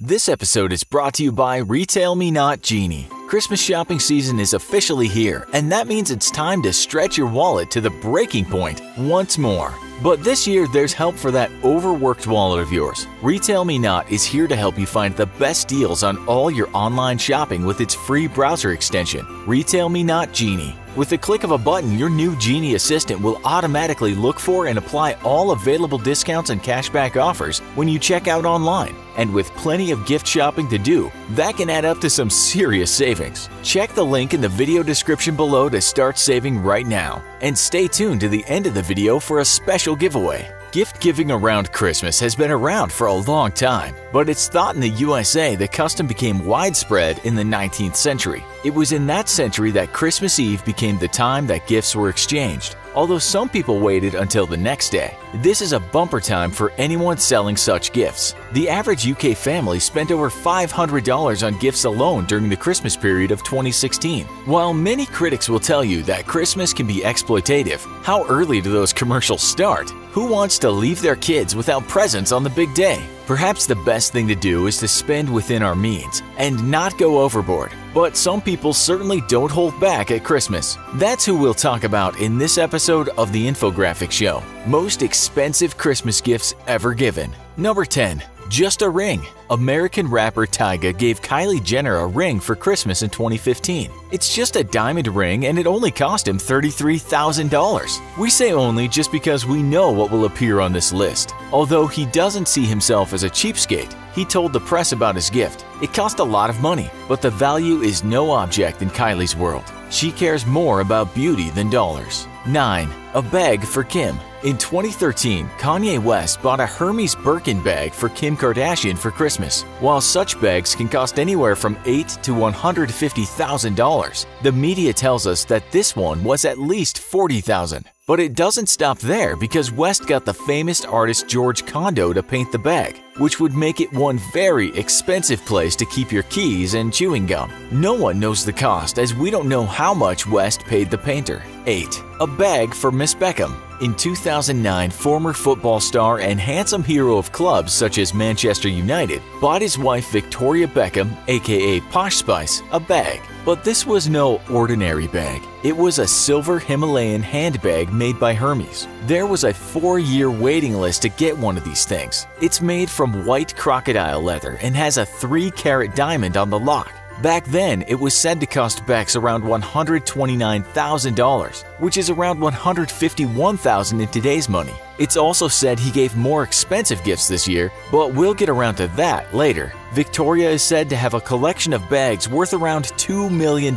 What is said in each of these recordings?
This episode is brought to you by RetailMeNot Genie. Christmas shopping season is officially here, and that means it's time to stretch your wallet to the breaking point once more. But this year, there's help for that overworked wallet of yours. RetailMeNot is here to help you find the best deals on all your online shopping with its free browser extension, RetailMeNot Genie. With the click of a button, your new Genie Assistant will automatically look for and apply all available discounts and cashback offers when you check out online. And with plenty of gift shopping to do, that can add up to some serious savings. Check the link in the video description below to start saving right now. And stay tuned to the end of the video for a special giveaway. Gift giving around Christmas has been around for a long time, but it's thought in the USA the custom became widespread in the 19th century. It was in that century that Christmas Eve became the time that gifts were exchanged, although some people waited until the next day. This is a bumper time for anyone selling such gifts. The average UK family spent over $500 on gifts alone during the Christmas period of 2016. While many critics will tell you that Christmas can be exploitative, how early do those commercials start? Who wants to leave their kids without presents on the big day? Perhaps the best thing to do is to spend within our means and not go overboard. But some people certainly don't hold back at Christmas. That's who we'll talk about in this episode of the Infographic Show. Most expensive Christmas gifts ever given. Number 10. Just a ring. American rapper Tyga gave Kylie Jenner a ring for Christmas in 2015. It's just a diamond ring and it only cost him $33,000. We say only just because we know what will appear on this list. Although he doesn't see himself as a cheapskate, he told the press about his gift. It cost a lot of money, but the value is no object in Kylie's world. She cares more about beauty than dollars. 9. A bag for Kim. In 2013, Kanye West bought a Hermes Birkin bag for Kim Kardashian for Christmas. While such bags can cost anywhere from 8 to $150,000, the media tells us that this one was at least $40,000. But it doesn't stop there because West got the famous artist George Condo to paint the bag, which would make it one very expensive place to keep your keys and chewing gum. No one knows the cost as we don't know how much West paid the painter. 8. A bag for Miss Beckham. In 2009, former football star and handsome hero of clubs such as Manchester United bought his wife Victoria Beckham, aka Posh Spice, a bag. But this was no ordinary bag. It was a silver Himalayan handbag made by Hermes. There was a four year waiting list to get one of these things. It's made from white crocodile leather and has a 3 carat diamond on the lock. Back then, it was said to cost Bex around $129,000, which is around 151,000 in today's money. It's also said he gave more expensive gifts this year, but we'll get around to that later. Victoria is said to have a collection of bags worth around $2 million.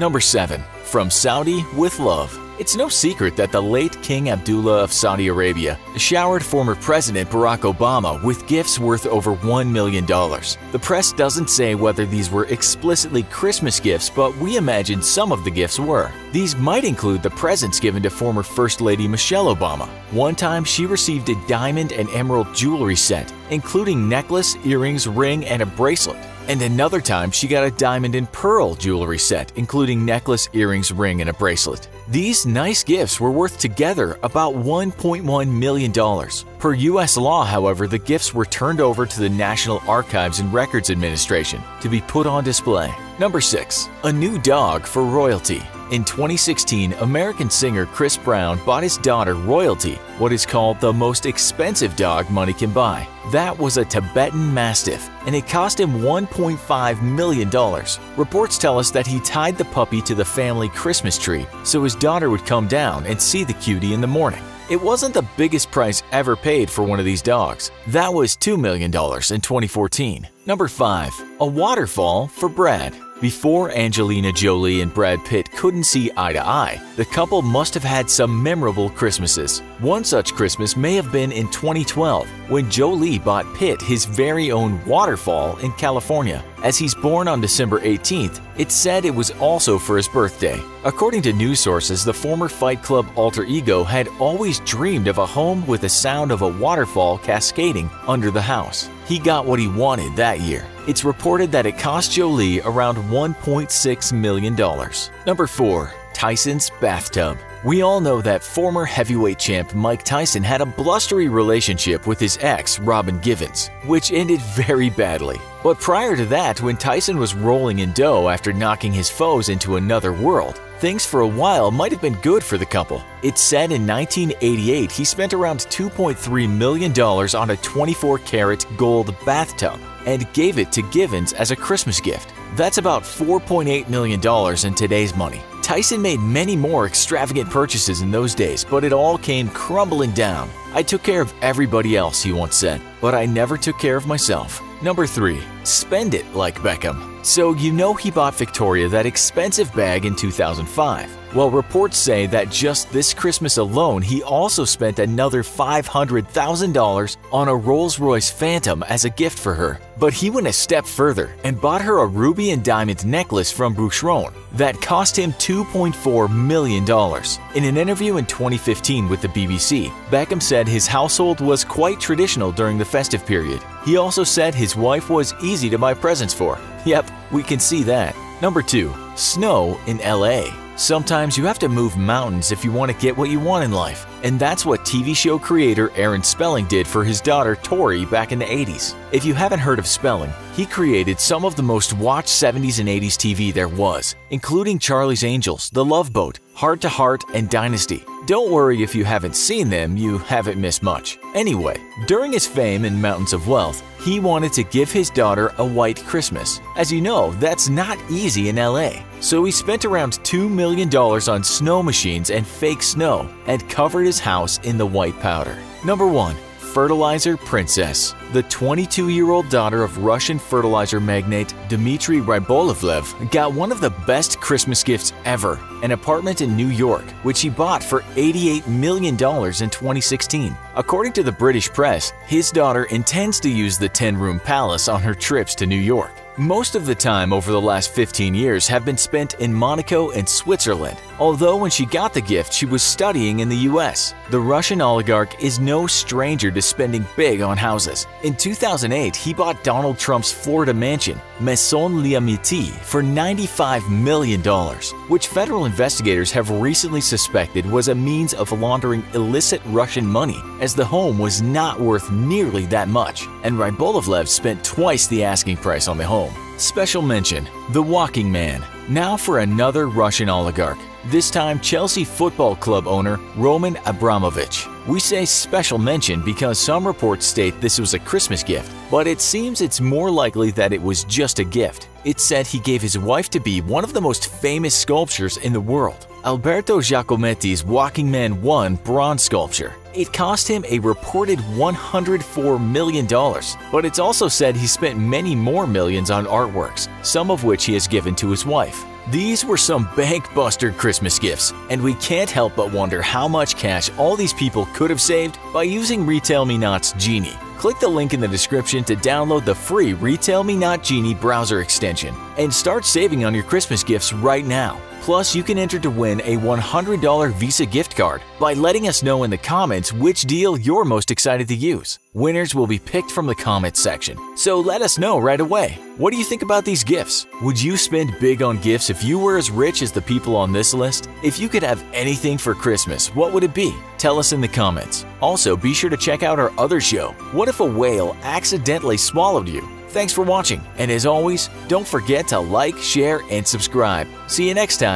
Number 7. From Saudi with Love it's no secret that the late King Abdullah of Saudi Arabia showered former President Barack Obama with gifts worth over $1 million. The press doesn't say whether these were explicitly Christmas gifts, but we imagine some of the gifts were. These might include the presents given to former First Lady Michelle Obama. One time, she received a diamond and emerald jewelry set, including necklace, earrings, ring, and a bracelet. And another time, she got a diamond and pearl jewelry set, including necklace, earrings, ring, and a bracelet. These nice gifts were worth together about $1.1 million. Per U.S. law, however, the gifts were turned over to the National Archives and Records Administration to be put on display. Number 6. A new dog for royalty. In 2016, American singer Chris Brown bought his daughter Royalty, what is called the most expensive dog money can buy. That was a Tibetan Mastiff, and it cost him $1.5 million. Reports tell us that he tied the puppy to the family Christmas tree so his daughter would come down and see the cutie in the morning. It wasn't the biggest price ever paid for one of these dogs. That was $2 million in 2014. Number 5. A waterfall for Brad. Before Angelina Jolie and Brad Pitt couldn't see eye to eye, the couple must have had some memorable Christmases. One such Christmas may have been in 2012 when Jolie bought Pitt his very own waterfall in California. As he's born on December 18th, it's said it was also for his birthday. According to news sources, the former Fight Club alter ego had always dreamed of a home with the sound of a waterfall cascading under the house. He got what he wanted that year. It's reported that it cost Jolie around $1.6 million. Number 4. Tyson's Bathtub We all know that former heavyweight champ Mike Tyson had a blustery relationship with his ex, Robin Givens, which ended very badly. But prior to that, when Tyson was rolling in dough after knocking his foes into another world, things for a while might have been good for the couple. It's said in 1988 he spent around $2.3 million on a 24 karat gold bathtub and gave it to Givens as a Christmas gift. That's about $4.8 million in today's money. Tyson made many more extravagant purchases in those days, but it all came crumbling down. I took care of everybody else, he once said, but I never took care of myself. Number 3. Spend it like Beckham. So you know he bought Victoria that expensive bag in 2005. Well, reports say that just this Christmas alone, he also spent another $500,000 on a Rolls-Royce Phantom as a gift for her. But he went a step further and bought her a ruby and diamond necklace from Boucheron that cost him $2.4 million. In an interview in 2015 with the BBC, Beckham said his household was quite traditional during the festive period. He also said his wife was easy to buy presents for. Yep, we can see that. Number 2. Snow in LA Sometimes you have to move mountains if you want to get what you want in life, and that's what TV show creator Aaron Spelling did for his daughter Tori back in the 80s. If you haven't heard of Spelling, he created some of the most watched 70s and 80s TV there was, including Charlie's Angels, The Love Boat, Hart to Hart, and Dynasty. Don't worry if you haven't seen them, you haven't missed much. Anyway, during his fame in Mountains of Wealth, he wanted to give his daughter a white Christmas. As you know, that's not easy in LA. So he spent around $2 million on snow machines and fake snow and covered his house in the white powder. Number 1 fertilizer princess. The 22-year-old daughter of Russian fertilizer magnate Dmitry Rybolovlev got one of the best Christmas gifts ever, an apartment in New York, which he bought for $88 million in 2016. According to the British press, his daughter intends to use the 10-room palace on her trips to New York. Most of the time over the last 15 years have been spent in Monaco and Switzerland, although when she got the gift she was studying in the US. The Russian oligarch is no stranger to spending big on houses. In 2008, he bought Donald Trump's Florida mansion, Maison L'Amitié, for $95 million, which federal investigators have recently suspected was a means of laundering illicit Russian money, as the home was not worth nearly that much, and Rybolovlev spent twice the asking price on the home. Special mention The Walking Man. Now for another Russian oligarch, this time Chelsea Football Club owner Roman Abramovich. We say special mention because some reports state this was a Christmas gift, but it seems it's more likely that it was just a gift. It's said he gave his wife to be one of the most famous sculptures in the world, Alberto Giacometti's Walking Man 1 bronze sculpture. It cost him a reported $104 million, but it's also said he spent many more millions on artworks, some of which he has given to his wife. These were some bank-buster Christmas gifts, and we can't help but wonder how much cash all these people could have saved by using RetailMeNot's Genie. Click the link in the description to download the free RetailMeNot Genie browser extension and start saving on your Christmas gifts right now. Plus, you can enter to win a $100 Visa gift card by letting us know in the comments which deal you're most excited to use. Winners will be picked from the comments section, so let us know right away. What do you think about these gifts? Would you spend big on gifts if you were as rich as the people on this list? If you could have anything for Christmas, what would it be? Tell us in the comments. Also, be sure to check out our other show, What If a Whale Accidentally Swallowed You? Thanks for watching, and as always, don't forget to like, share, and subscribe. See you next time.